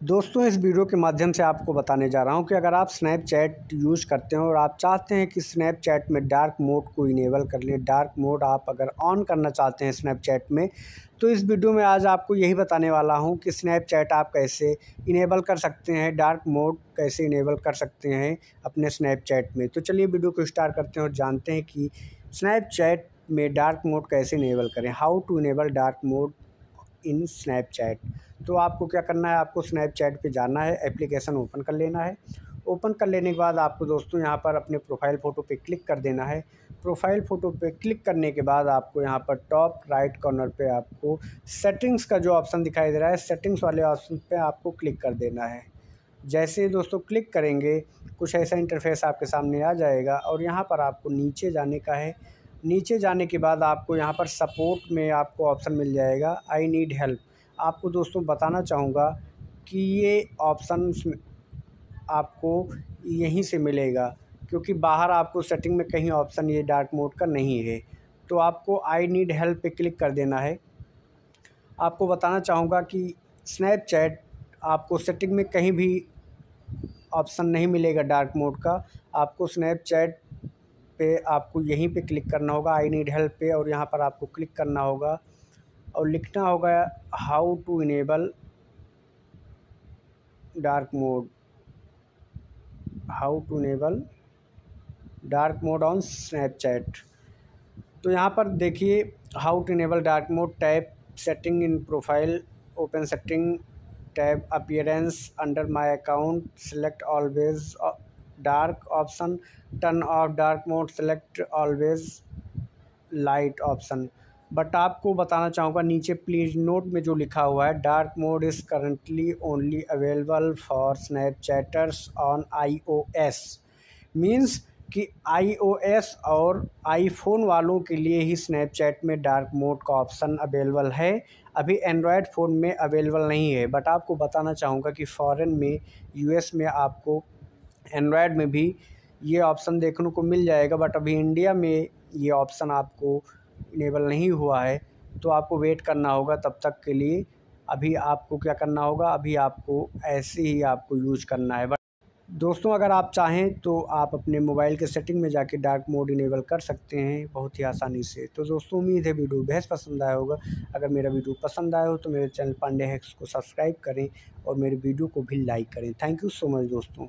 दोस्तों, इस वीडियो के माध्यम से आपको बताने जा रहा हूँ कि अगर आप स्नैपचैट यूज़ करते हैं और आप चाहते हैं कि स्नैपचैट में डार्क मोड को इनेबल कर लें डार्क मोड आप अगर ऑन करना चाहते हैं स्नैपचैट में तो इस वीडियो में आज आपको यही बताने वाला हूँ कि स्नैपचैट आप कैसे इनेबल कर सकते हैं डार्क मोड कैसे इनेबल कर सकते हैं अपने स्नैपचैट में। तो चलिए वीडियो को स्टार्ट करते हैं और जानते हैं कि स्नैपचैट में डार्क मोड कैसे इनेबल करें how to enable dark mode in Snapchat तो आपको क्या करना है? आपको स्नैपचैट पे जाना है एप्लीकेशन ओपन कर लेना है। ओपन कर लेने के बाद आपको दोस्तों यहाँ पर अपने प्रोफ़ाइल फ़ोटो पे क्लिक कर देना है। प्रोफ़ाइल फ़ोटो पे क्लिक करने के बाद आपको यहाँ पर टॉप राइट कॉर्नर पे आपको सेटिंग्स का जो ऑप्शन दिखाई दे रहा है सेटिंग्स वाले ऑप्शन पे आपको क्लिक कर देना है। जैसे दोस्तों क्लिक करेंगे, कुछ ऐसा इंटरफेस आपके सामने आ जाएगा और यहाँ पर आपको नीचे जाने का है। नीचे जाने के बाद आपको यहाँ पर सपोर्ट में आपको ऑप्शन मिल जाएगा आई नीड हेल्प आपको दोस्तों बताना चाहूँगा कि ये ऑप्शन आपको यहीं से मिलेगा, क्योंकि बाहर आपको सेटिंग में कहीं ऑप्शन ये डार्क मोड का नहीं है। तो आपको आई नीड हेल्प पे क्लिक कर देना है। आपको बताना चाहूँगा कि स्नैपचैट आपको सेटिंग में कहीं भी ऑप्शन नहीं मिलेगा डार्क मोड का। आपको स्नैपचैट पे आपको यहीं पे क्लिक करना होगा आई नीड हेल्प पे और यहाँ पर आपको क्लिक करना होगा और लिखना होगा how to enable dark mode how to enable dark mode on Snapchat तो यहाँ पर देखिए how to enable dark mode tap setting in profile open setting tab appearance under my account select always dark option turn off dark mode select always light option. But आपको बताना चाहूँगा, नीचे please note में जो लिखा हुआ है, dark mode is currently only available for Snapchatters on I O S means कि आई ओ एस और आईफोन वालों के लिए ही स्नैपचैट में डार्क मोड का ऑप्शन अवेलेबल है। अभी एंड्रॉयड फ़ोन में अवेलेबल नहीं है, बट आपको बताना चाहूँगा कि फ़ॉरेन में यूएस में आपको एंड्रॉयड में भी ये ऑप्शन देखने को मिल जाएगा बट अभी इंडिया में ये ऑप्शन आपको इनेबल नहीं हुआ है तो आपको वेट करना होगा तब तक के लिए। अभी आपको क्या करना होगा, अभी आपको ऐसे ही आपको यूज़ करना है। बट दोस्तों, अगर आप चाहें तो आप अपने मोबाइल के सेटिंग में जाके डार्क मोड इनेबल कर सकते हैं बहुत ही आसानी से। तो दोस्तों, उम्मीद है वीडियो बेहद पसंद आया होगा। अगर मेरा वीडियो पसंद आया हो तो मेरे चैनल पांडे हैक्स को सब्सक्राइब करें और मेरे वीडियो को भी लाइक करें। थैंक यू सो मच दोस्तों।